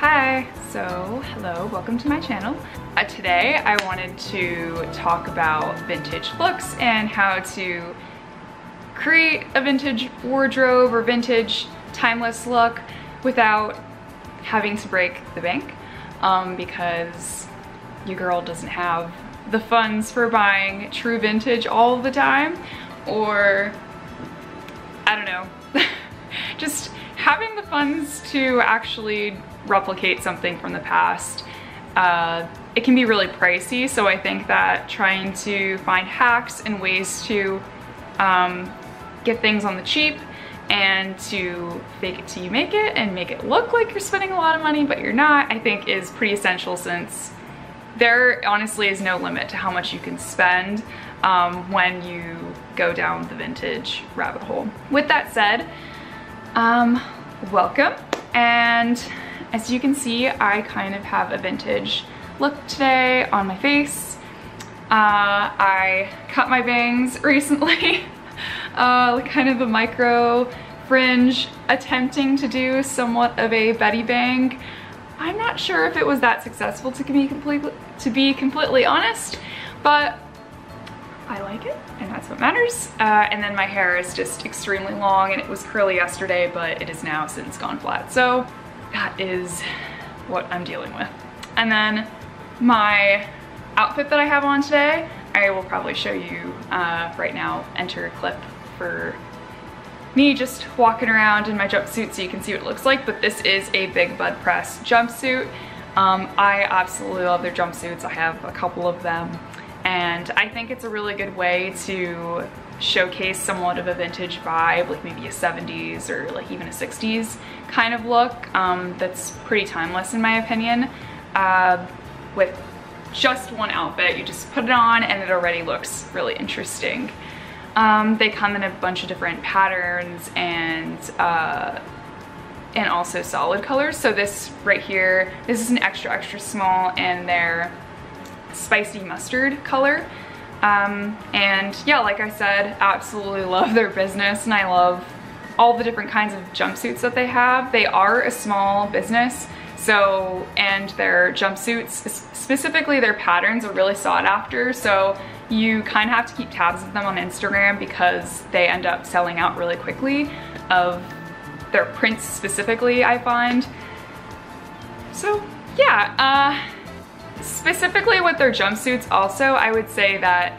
Hi, so hello, welcome to my channel. Uh, today I wanted to talk about vintage looks and how to create a vintage wardrobe or vintage timeless look without having to break the bank um, because your girl doesn't have the funds for buying true vintage all the time or I don't know, just having the funds to actually replicate something from the past, uh, it can be really pricey. So I think that trying to find hacks and ways to um, get things on the cheap and to fake it till you make it and make it look like you're spending a lot of money, but you're not, I think is pretty essential since there honestly is no limit to how much you can spend um, when you go down the vintage rabbit hole. With that said, um, welcome. And as you can see, I kind of have a vintage look today on my face. Uh, I cut my bangs recently, uh, kind of a micro fringe, attempting to do somewhat of a Bettie Bang. I'm not sure if it was that successful to be completely, to be completely honest, but I like it and that's what matters. Uh, and then my hair is just extremely long and it was curly yesterday, but it has now since gone flat. So that is what I'm dealing with. And then my outfit that I have on today, I will probably show you uh, right now, enter a clip for me just walking around in my jumpsuit so you can see what it looks like, but this is a Big Bud Press jumpsuit. Um, I absolutely love their jumpsuits. I have a couple of them and I think it's a really good way to showcase somewhat of a vintage vibe, like maybe a 70s or like even a 60s kind of look um, that's pretty timeless in my opinion. Uh, with just one outfit, you just put it on and it already looks really interesting. Um, they come in a bunch of different patterns and uh, and also solid colors. So this right here, this is an extra extra small and they're spicy mustard color. Um, and yeah, like I said, absolutely love their business and I love all the different kinds of jumpsuits that they have. They are a small business, so, and their jumpsuits, specifically their patterns are really sought after, so you kind of have to keep tabs of them on Instagram because they end up selling out really quickly of their prints specifically, I find. So yeah, uh, Specifically with their jumpsuits also, I would say that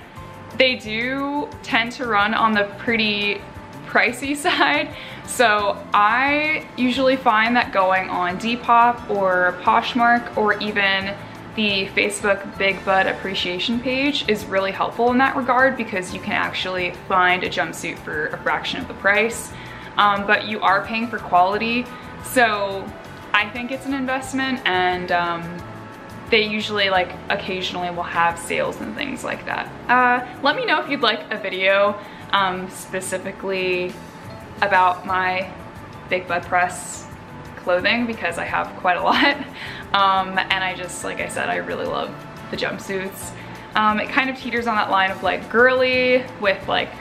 they do tend to run on the pretty pricey side. So I usually find that going on Depop or Poshmark or even the Facebook Big Bud appreciation page is really helpful in that regard because you can actually find a jumpsuit for a fraction of the price. Um, but you are paying for quality. So I think it's an investment and um, they usually like occasionally will have sales and things like that. Uh, let me know if you'd like a video um, specifically about my Big Bud Press clothing because I have quite a lot. Um, and I just, like I said, I really love the jumpsuits. Um, it kind of teeters on that line of like girly with like,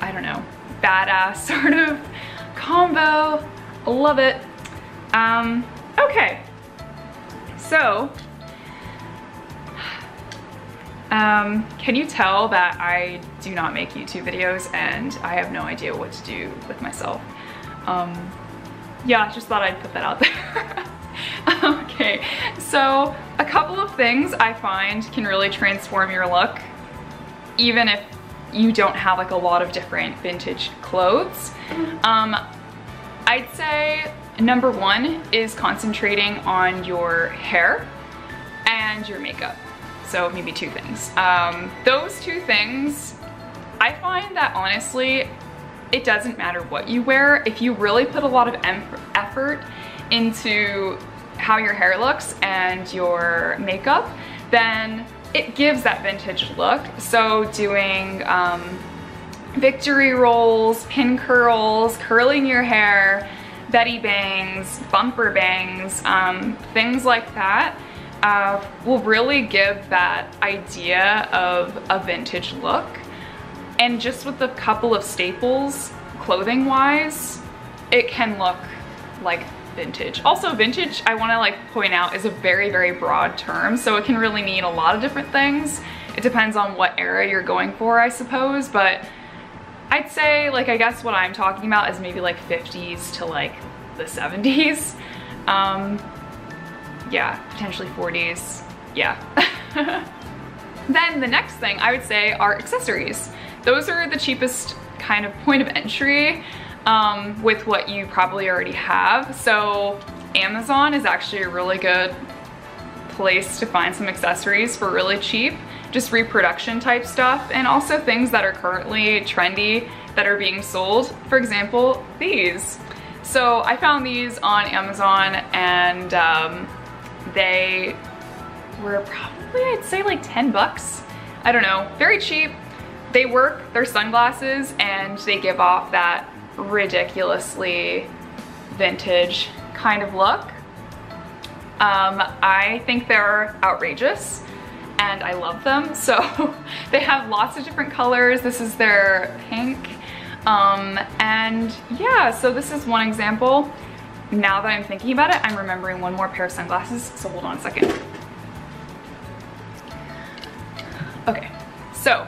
I don't know, badass sort of combo. Love it. Um, okay, so, um, can you tell that I do not make YouTube videos and I have no idea what to do with myself? Um, yeah, just thought I'd put that out there. okay, so a couple of things I find can really transform your look, even if you don't have like a lot of different vintage clothes. Um, I'd say Number one is concentrating on your hair and your makeup. So maybe two things. Um, those two things, I find that honestly, it doesn't matter what you wear. If you really put a lot of effort into how your hair looks and your makeup, then it gives that vintage look. So doing um, victory rolls, pin curls, curling your hair, Bettie bangs, bumper bangs, um, things like that uh, will really give that idea of a vintage look. And just with a couple of staples, clothing wise, it can look like vintage. Also vintage, I wanna like point out is a very, very broad term. So it can really mean a lot of different things. It depends on what era you're going for, I suppose, but I'd say like, I guess what I'm talking about is maybe like 50s to like the 70s. Um, yeah, potentially 40s, yeah. then the next thing I would say are accessories. Those are the cheapest kind of point of entry um, with what you probably already have. So Amazon is actually a really good place to find some accessories for really cheap, just reproduction type stuff, and also things that are currently trendy that are being sold. For example, these. So I found these on Amazon and um, they were probably, I'd say like 10 bucks. I don't know, very cheap. They work, they're sunglasses, and they give off that ridiculously vintage kind of look. Um, I think they're outrageous and I love them. So they have lots of different colors. This is their pink. Um, and yeah, so this is one example. Now that I'm thinking about it, I'm remembering one more pair of sunglasses. So hold on a second. Okay, so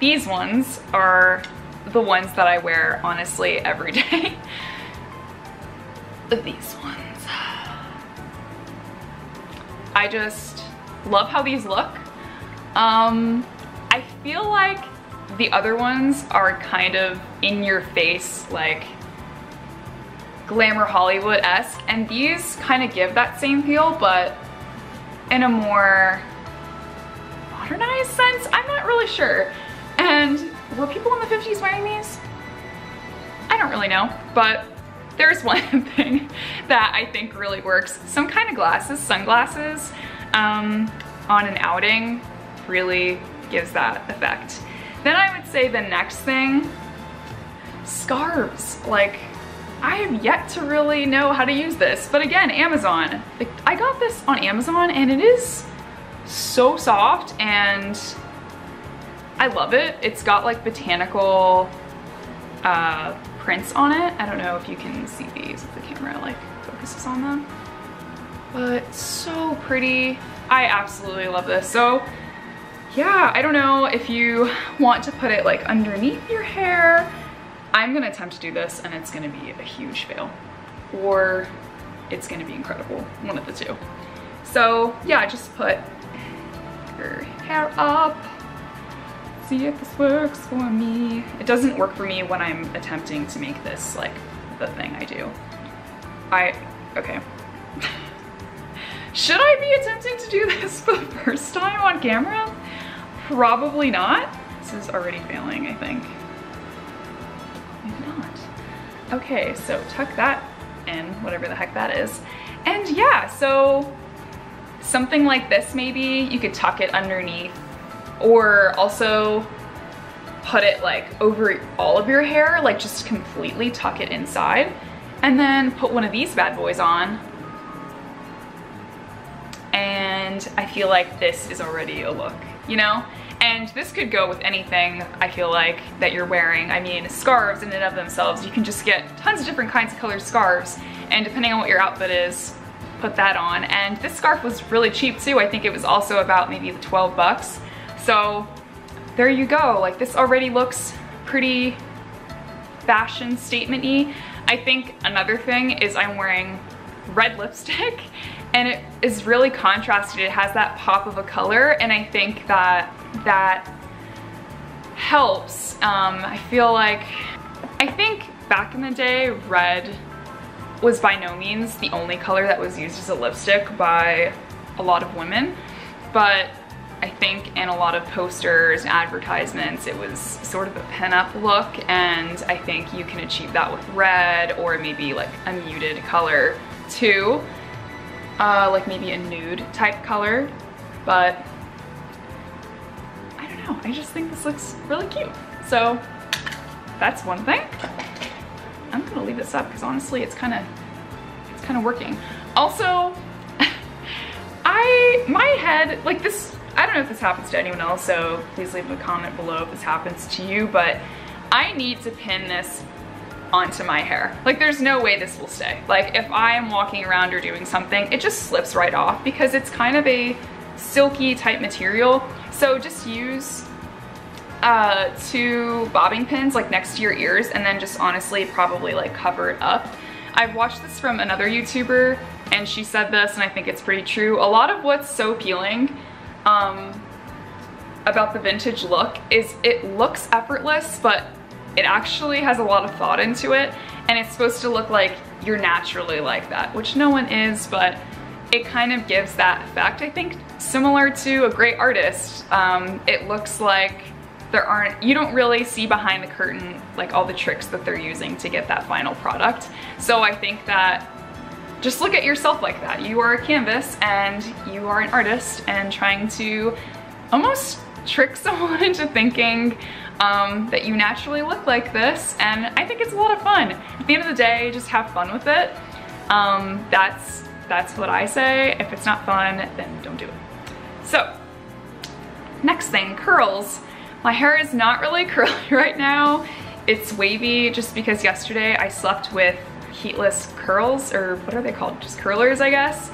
these ones are the ones that I wear honestly every day. these ones. I just love how these look. Um, I feel like the other ones are kind of in your face, like glamour Hollywood-esque, and these kind of give that same feel, but in a more modernized sense? I'm not really sure. And were people in the 50s wearing these? I don't really know, but there's one thing that I think really works. Some kind of glasses, sunglasses, um, on an outing really gives that effect. Then I would say the next thing, scarves. Like, I have yet to really know how to use this, but again, Amazon. I got this on Amazon and it is so soft and I love it. It's got like botanical uh, prints on it. I don't know if you can see these if the camera like focuses on them, but so pretty. I absolutely love this. So yeah, I don't know if you want to put it like underneath your hair. I'm gonna attempt to do this and it's gonna be a huge fail or it's gonna be incredible, one of the two. So yeah, just put your hair up, see if this works for me. It doesn't work for me when I'm attempting to make this like the thing I do. I, okay. Should I be attempting to do this for the first time on camera? Probably not. This is already failing, I think. Maybe not. Okay, so tuck that in, whatever the heck that is. And yeah, so something like this maybe, you could tuck it underneath or also put it like over all of your hair, like just completely tuck it inside and then put one of these bad boys on. And I feel like this is already a look, you know? And this could go with anything, I feel like, that you're wearing. I mean, scarves in and of themselves, you can just get tons of different kinds of colored scarves. And depending on what your outfit is, put that on. And this scarf was really cheap too. I think it was also about maybe 12 bucks. So there you go. Like this already looks pretty fashion statement-y. I think another thing is I'm wearing red lipstick and it is really contrasted. It has that pop of a color and I think that that helps. Um, I feel like, I think back in the day, red was by no means the only color that was used as a lipstick by a lot of women, but I think in a lot of posters and advertisements, it was sort of a pin-up look, and I think you can achieve that with red or maybe like a muted color too, uh, like maybe a nude type color, but I don't know, I just think this looks really cute. So that's one thing. I'm gonna leave this up because honestly, it's kind of, it's kind of working. Also, I, my head, like this I don't know if this happens to anyone else, so please leave a comment below if this happens to you, but I need to pin this onto my hair. Like there's no way this will stay. Like if I am walking around or doing something, it just slips right off because it's kind of a silky type material. So just use uh, two bobbing pins like next to your ears and then just honestly probably like cover it up. I've watched this from another YouTuber and she said this and I think it's pretty true. A lot of what's so appealing um, about the vintage look is it looks effortless, but it actually has a lot of thought into it and it's supposed to look like you're naturally like that, which no one is, but it kind of gives that effect, I think, similar to a great artist. Um, it looks like there aren't, you don't really see behind the curtain like all the tricks that they're using to get that final product. So I think that just look at yourself like that. You are a canvas and you are an artist and trying to almost trick someone into thinking um, that you naturally look like this. And I think it's a lot of fun. At the end of the day, just have fun with it. Um, that's, that's what I say. If it's not fun, then don't do it. So next thing, curls. My hair is not really curly right now. It's wavy just because yesterday I slept with heatless curls, or what are they called? Just curlers, I guess.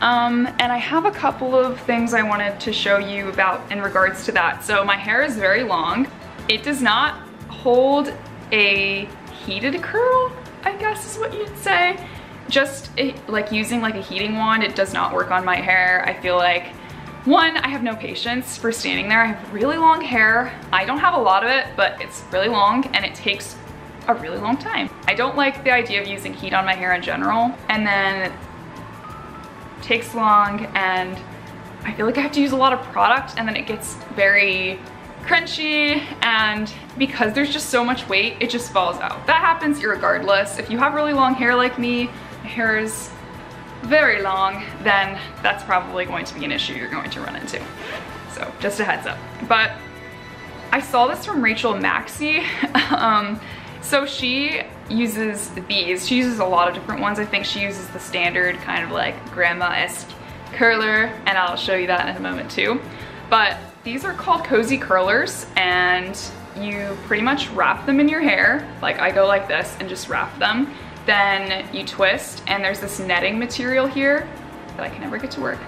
Um, and I have a couple of things I wanted to show you about in regards to that. So my hair is very long. It does not hold a heated curl, I guess is what you'd say. Just it, like using like a heating wand, it does not work on my hair. I feel like one, I have no patience for standing there. I have really long hair. I don't have a lot of it, but it's really long and it takes a really long time. I don't like the idea of using heat on my hair in general. And then it takes long and I feel like I have to use a lot of product and then it gets very crunchy and because there's just so much weight, it just falls out. That happens regardless. If you have really long hair like me, hair is very long, then that's probably going to be an issue you're going to run into. So just a heads up. But I saw this from Rachel Maksy. um, so she uses these. She uses a lot of different ones. I think she uses the standard kind of like grandma-esque curler and I'll show you that in a moment too. But these are called cozy curlers and you pretty much wrap them in your hair. Like I go like this and just wrap them then you twist and there's this netting material here that I can never get to work.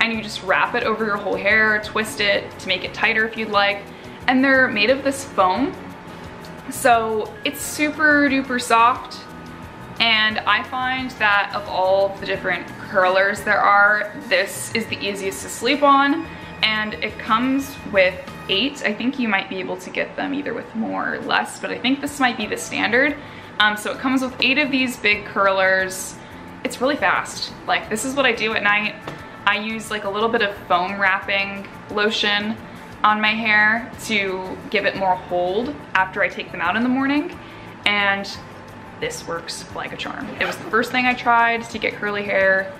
And you just wrap it over your whole hair, twist it to make it tighter if you'd like. And they're made of this foam. So it's super duper soft. And I find that of all the different curlers there are, this is the easiest to sleep on. And it comes with eight. I think you might be able to get them either with more or less, but I think this might be the standard. Um, so it comes with eight of these big curlers. It's really fast. Like this is what I do at night. I use like a little bit of foam wrapping lotion on my hair to give it more hold after I take them out in the morning. And this works like a charm. It was the first thing I tried to get curly hair.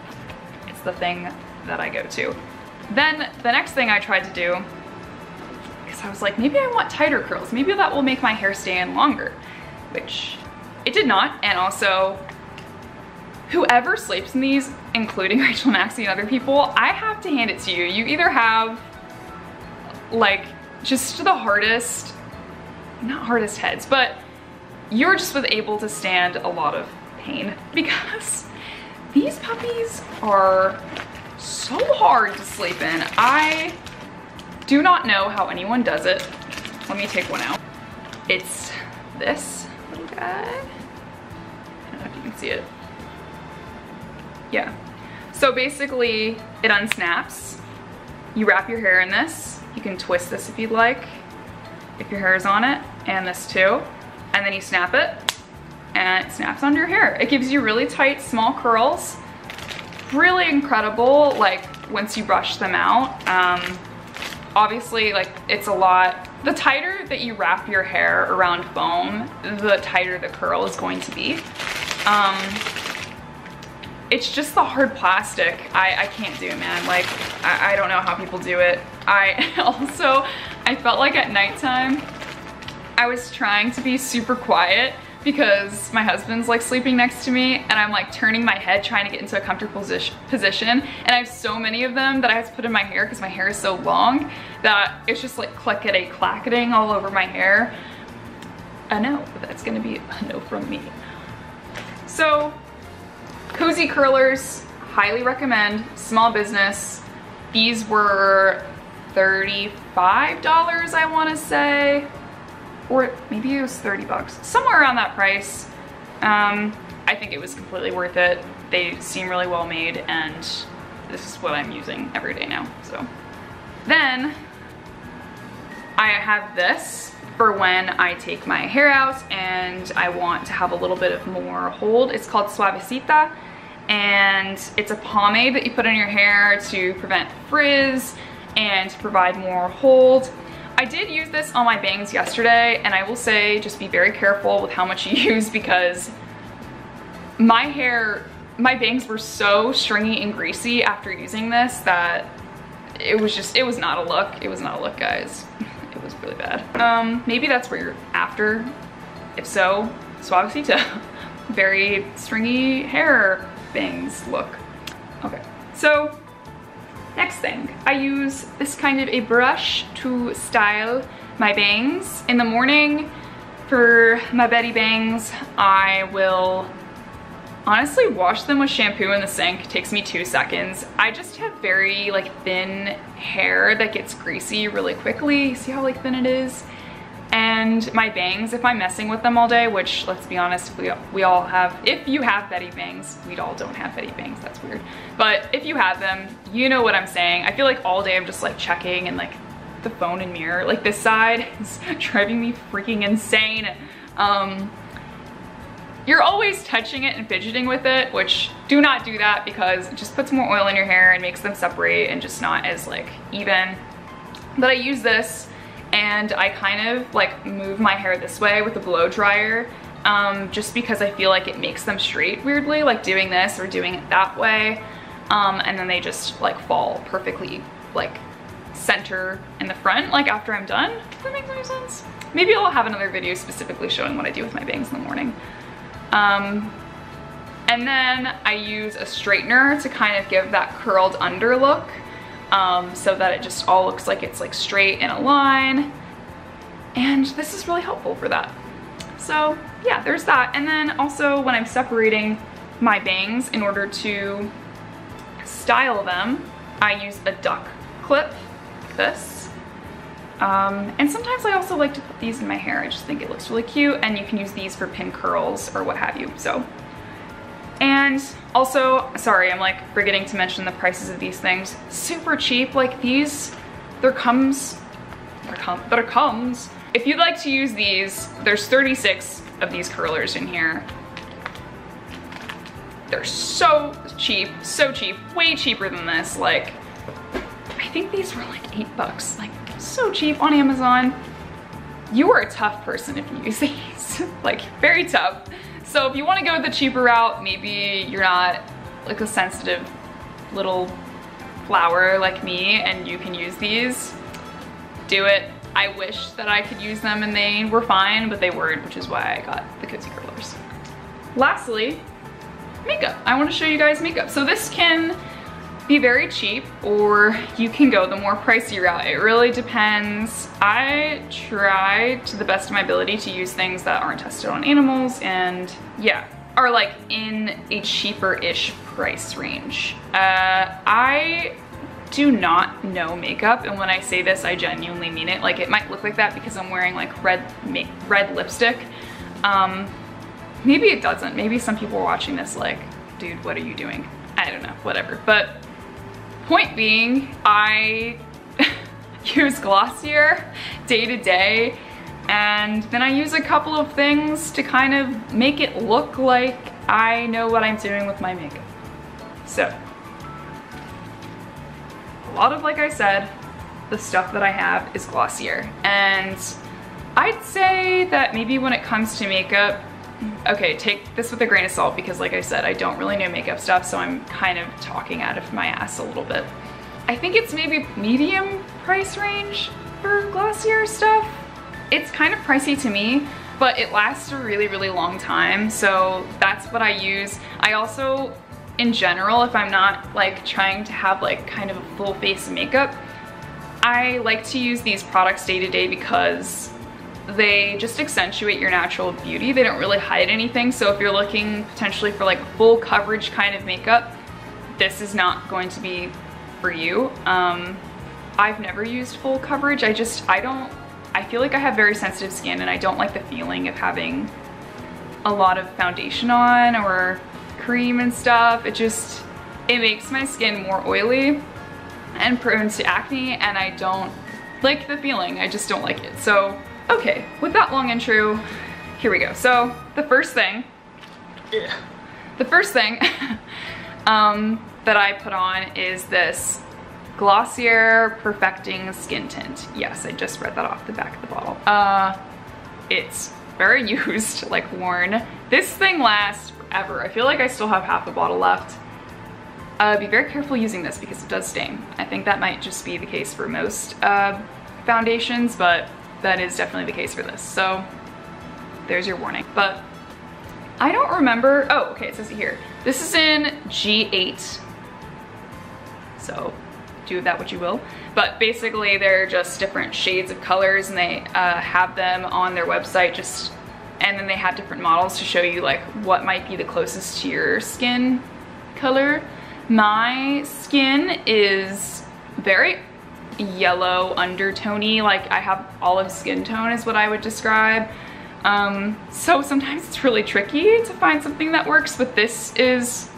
It's the thing that I go to. Then the next thing I tried to do, because I was like, maybe I want tighter curls. Maybe that will make my hair stay in longer, which it did not, and also whoever sleeps in these, including Rachel Maksy and other people, I have to hand it to you. You either have like just the hardest, not hardest heads, but you're just able to stand a lot of pain because these puppies are so hard to sleep in. I do not know how anyone does it. Let me take one out. It's this little guy. I don't know if you can see it. Yeah. So basically it unsnaps. You wrap your hair in this. You can twist this if you'd like, if your hair is on it, and this too. And then you snap it and it snaps onto your hair. It gives you really tight, small curls. Really incredible, like once you brush them out. Um, obviously like it's a lot. The tighter that you wrap your hair around foam the tighter the curl is going to be. Um it's just the hard plastic. I i can't do it, man. Like I, I don't know how people do it. I also i felt like at nighttime i was trying to be super quiet because my husband's like sleeping next to me and I'm like turning my head trying to get into a comfortable position and I have so many of them that I have to put in my hair because my hair is so long that it's just like clickety clacketing all over my hair. no. That's gonna be a no from me. So, Cozy Curlers, highly recommend, small business. These were $35, I wanna say, or maybe it was 30 bucks, somewhere around that price. Um, I think it was completely worth it. They seem really well made and this is what I'm using every day now, so. Then, I have this for when I take my hair out and I want to have a little bit of more hold. It's called Suavecita and it's a pomade that you put in your hair to prevent frizz and to provide more hold. I did use this on my bangs yesterday and I will say just be very careful with how much you use because my hair, my bangs were so stringy and greasy after using this that it was just, it was not a look. It was not a look, guys it was really bad. Um, maybe that's where you're after. If so, Suavecita. Very stringy hair bangs look. Okay, so next thing. I use this kind of a brush to style my bangs. In the morning, for my Bettie bangs, I will honestly wash them with shampoo in the sink. It takes me two seconds. I just have very like thin hair that gets greasy really quickly. See how like thin it is? And my bangs, if I'm messing with them all day, which let's be honest, we, we all have, if you have Bettie bangs, we all don't have Bettie bangs, that's weird. But if you have them, you know what I'm saying. I feel like all day I'm just like checking and like the phone and mirror, like this side is driving me freaking insane. Um, you're always touching it and fidgeting with it, which do not do that because it just puts more oil in your hair and makes them separate and just not as like even. But I use this and I kind of like move my hair this way with a blow dryer um, just because I feel like it makes them straight weirdly, like doing this or doing it that way. Um, and then they just like fall perfectly like center in the front like after I'm done. Does that make any sense? Maybe I'll have another video specifically showing what I do with my bangs in the morning. Um, and then I use a straightener to kind of give that curled under look um, so that it just all looks like it's like straight in a line. And this is really helpful for that. So yeah, there's that. And then also when I'm separating my bangs in order to style them, I use a duck clip, like this. Um, and sometimes I also like to put these in my hair. I just think it looks really cute and you can use these for pin curls or what have you. So, and also, sorry, I'm like forgetting to mention the prices of these things. Super cheap, like these, there comes, there, com there comes. If you'd like to use these, there's 36 of these curlers in here. They're so cheap, so cheap, way cheaper than this. Like, I think these were like eight bucks. Like, so cheap on Amazon. You are a tough person if you use these, like very tough. So if you wanna go the cheaper route, maybe you're not like a sensitive little flower like me and you can use these, do it. I wish that I could use them and they were fine, but they weren't, which is why I got the Cozy Curlers. Lastly, makeup. I wanna show you guys makeup. So this can be very cheap or you can go the more pricey route. It really depends. I try to the best of my ability to use things that aren't tested on animals and yeah, are like in a cheaper-ish price range. Uh, I do not know makeup and when I say this I genuinely mean it like it might look like that because I'm wearing like red red lipstick um maybe it doesn't maybe some people are watching this like dude what are you doing I don't know whatever but Point being, I use Glossier day to day and then I use a couple of things to kind of make it look like I know what I'm doing with my makeup. So, a lot of, like I said, the stuff that I have is Glossier. And I'd say that maybe when it comes to makeup, okay, take this with a grain of salt because like I said, I don't really know makeup stuff, so I'm kind of talking out of my ass a little bit. I think it's maybe medium price range for Glossier stuff. It's kind of pricey to me, but it lasts a really, really long time, so that's what I use. I also, in general, if I'm not like trying to have like kind of a full face makeup, I like to use these products day to day because they just accentuate your natural beauty. They don't really hide anything. So if you're looking potentially for like full coverage kind of makeup, this is not going to be for you. Um, I've never used full coverage. I just, I don't, I feel like I have very sensitive skin and I don't like the feeling of having a lot of foundation on or cream and stuff. It just, it makes my skin more oily and prone to acne and I don't like the feeling. I just don't like it. So, okay, with that long intro, here we go. So, the first thing, the first thing um, that I put on is this Glossier Perfecting Skin Tint. Yes, I just read that off the back of the bottle. Uh, it's very used, like worn. This thing lasts forever. I feel like I still have half a bottle left. Uh, be very careful using this because it does stain. I think that might just be the case for most uh, foundations, but that is definitely the case for this. So there's your warning. But I don't remember, oh, okay, it says it here. This is in G8. So do that what you will. But basically they're just different shades of colors and they uh, have them on their website just, and then they have different models to show you like what might be the closest to your skin color. My skin is very yellow undertony, like I have olive skin tone is what I would describe. Um, so sometimes it's really tricky to find something that works, but this is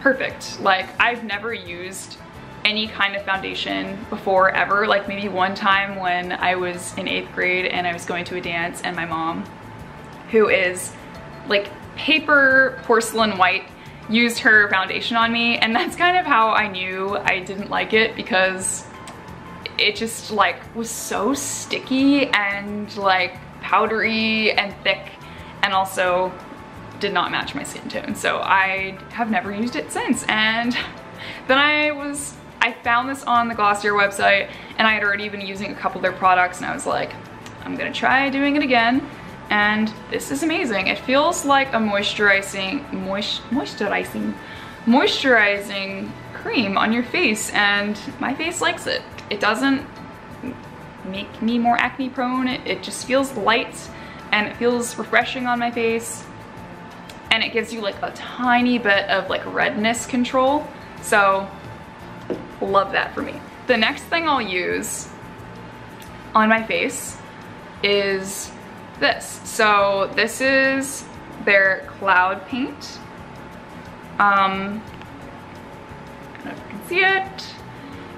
perfect. Like I've never used any kind of foundation before ever, like maybe one time when I was in eighth grade and I was going to a dance and my mom, who is like paper porcelain white, used her foundation on me and that's kind of how I knew I didn't like it because it just like was so sticky and like powdery and thick and also did not match my skin tone. So I have never used it since. And then I was, I found this on the Glossier website and I had already been using a couple of their products and I was like, I'm gonna try doing it again and this is amazing. It feels like a moisturizing, moist, moisturizing, moisturizing cream on your face and my face likes it. It doesn't make me more acne prone. It, it just feels light and it feels refreshing on my face and it gives you like a tiny bit of like redness control. So love that for me. The next thing I'll use on my face is this. So this is their cloud paint. Um, I don't know if you can see it.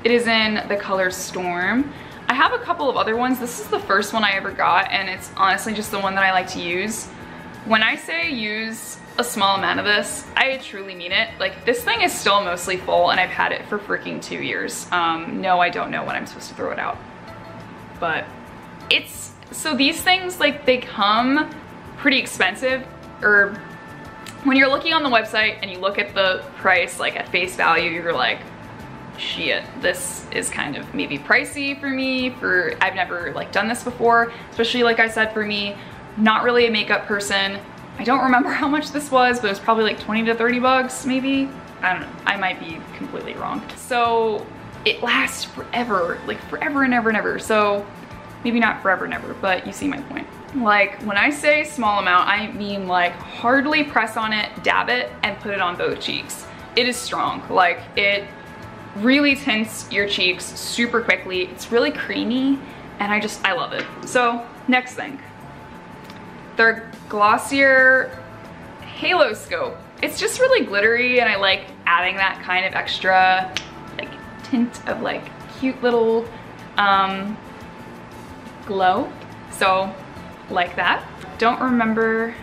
It is in the color Storm. I have a couple of other ones. This is the first one I ever got and it's honestly just the one that I like to use. When I say use a small amount of this, I truly mean it. Like this thing is still mostly full and I've had it for freaking two years. Um, no, I don't know when I'm supposed to throw it out. But it's so these things, like they come pretty expensive or when you're looking on the website and you look at the price like at face value, you're like, shit, this is kind of maybe pricey for me for, I've never like done this before, especially like I said for me, not really a makeup person. I don't remember how much this was, but it was probably like 20 to 30 bucks maybe. I don't know, I might be completely wrong. So it lasts forever, like forever and ever and ever. So Maybe not forever and ever, but you see my point. Like when I say small amount, I mean like hardly press on it, dab it, and put it on both cheeks. It is strong. Like it really tints your cheeks super quickly. It's really creamy and I just, I love it. So next thing, their Glossier Haloscope. It's just really glittery and I like adding that kind of extra like tint of like cute little um, glow. So like that. Don't remember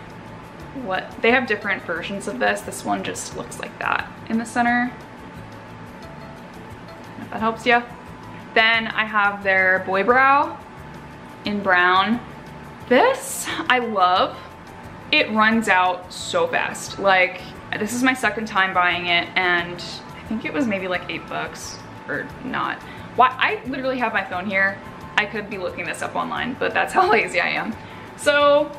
what, they have different versions of this. This one just looks like that in the center. That helps you. Then I have their Boy Brow in brown. This I love. It runs out so fast. Like this is my second time buying it and I think it was maybe like eight bucks or not. Why I literally have my phone here I could be looking this up online, but that's how lazy I am. So,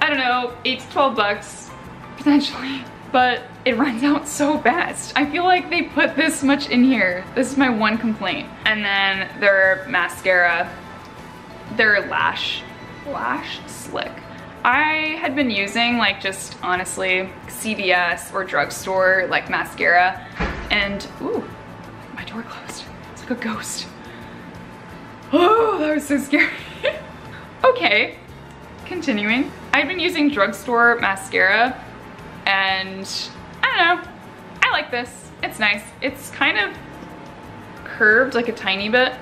I don't know, 8 to 12 bucks, potentially, but it runs out so fast. I feel like they put this much in here. This is my one complaint. And then their mascara, their lash Lash Slick. I had been using like just honestly CVS or drugstore like mascara and ooh, my door closed. It's like a ghost. Oh, that was so scary. okay, continuing. I've been using drugstore mascara and I don't know, I like this. It's nice. It's kind of curved like a tiny bit.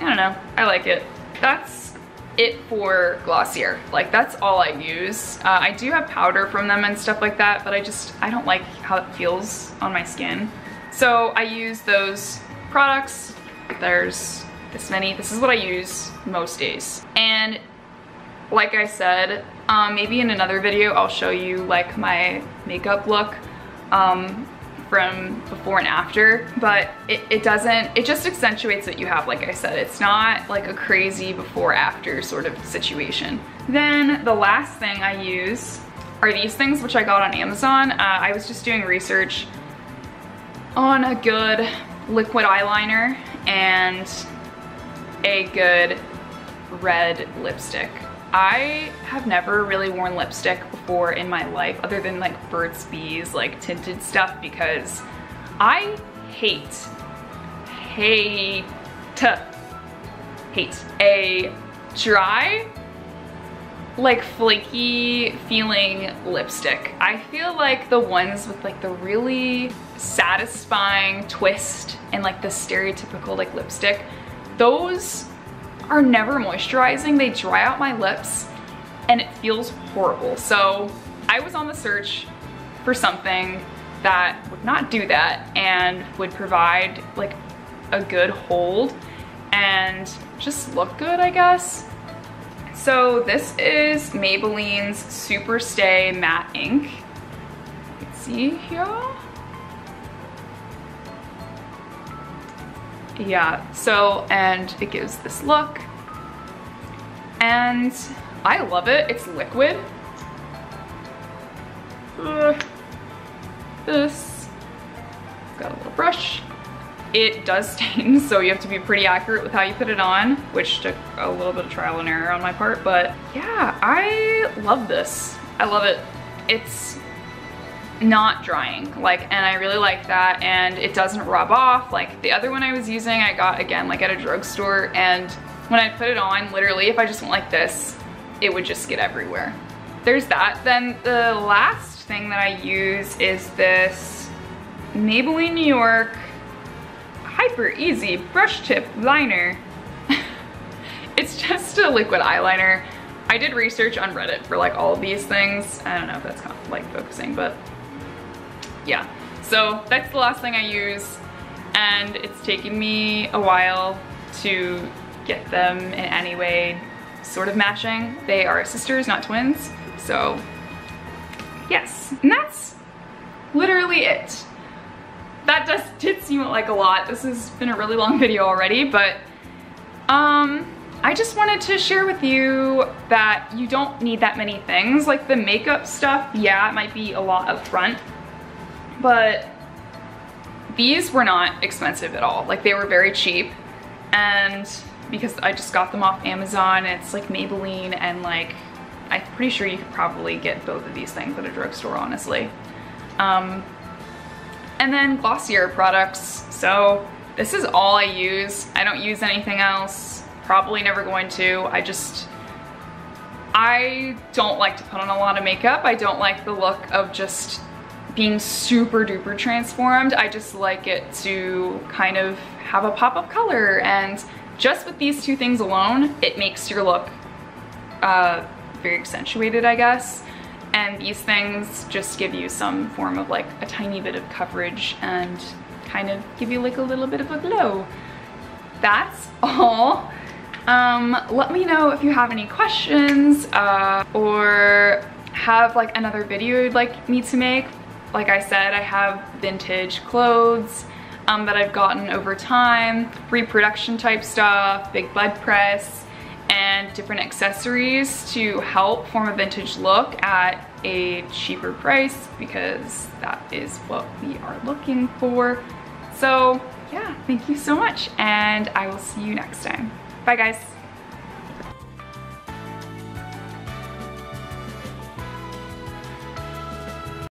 I don't know, I like it. That's it for Glossier. Like that's all I use. Uh, I do have powder from them and stuff like that, but I just, I don't like how it feels on my skin. So I use those products. There's this many. This is what I use most days. And like I said, um, maybe in another video I'll show you like my makeup look um, from before and after, but it, it doesn't, it just accentuates what you have, like I said. It's not like a crazy before after sort of situation. Then the last thing I use are these things, which I got on Amazon. Uh, I was just doing research on a good liquid eyeliner and a good red lipstick. I have never really worn lipstick before in my life other than like Burt's Bees, like tinted stuff because I hate, hate, hate a dry, like flaky feeling lipstick. I feel like the ones with like the really satisfying twist and like the stereotypical like lipstick, those are never moisturizing. They dry out my lips and it feels horrible. So I was on the search for something that would not do that and would provide like a good hold and just look good, I guess. So this is Maybelline's Super Stay Matte Ink. Let's see here. Yeah, so, and it gives this look. And I love it, it's liquid. Ugh. This, got a little brush. It does stain, so you have to be pretty accurate with how you put it on, which took a little bit of trial and error on my part, but yeah, I love this. I love it. It's not drying like and I really like that and it doesn't rub off. Like the other one I was using I got again like at a drugstore and when I put it on literally if I just went like this it would just get everywhere. There's that. Then the last thing that I use is this Maybelline New York Hyper Easy Brush Tip Liner. It's just a liquid eyeliner. I did research on Reddit for like all of these things. I don't know if that's like focusing, but yeah. So that's the last thing I use and it's taken me a while to get them in any way sort of matching. They are sisters, not twins. So yes, and that's literally it. That does did seem like a lot. This has been a really long video already, but um, I just wanted to share with you that you don't need that many things. Like the makeup stuff, yeah, it might be a lot up front, but these were not expensive at all. Like they were very cheap and because I just got them off Amazon, it's like Maybelline and like, I'm pretty sure you could probably get both of these things at a drugstore, honestly. Um, and then Glossier products. So this is all I use. I don't use anything else. Probably never going to. I just, I don't like to put on a lot of makeup. I don't like the look of just being super duper transformed. I just like it to kind of have a pop of color and just with these two things alone, it makes your look uh, very accentuated, I guess. And these things just give you some form of like a tiny bit of coverage and kind of give you like a little bit of a glow. That's all. Um, let me know if you have any questions uh, or have like another video you'd like me to make like I said, I have vintage clothes um, that I've gotten over time, reproduction type stuff, big bud press, and different accessories to help form a vintage look at a cheaper price because that is what we are looking for. So yeah, thank you so much and I will see you next time. Bye guys.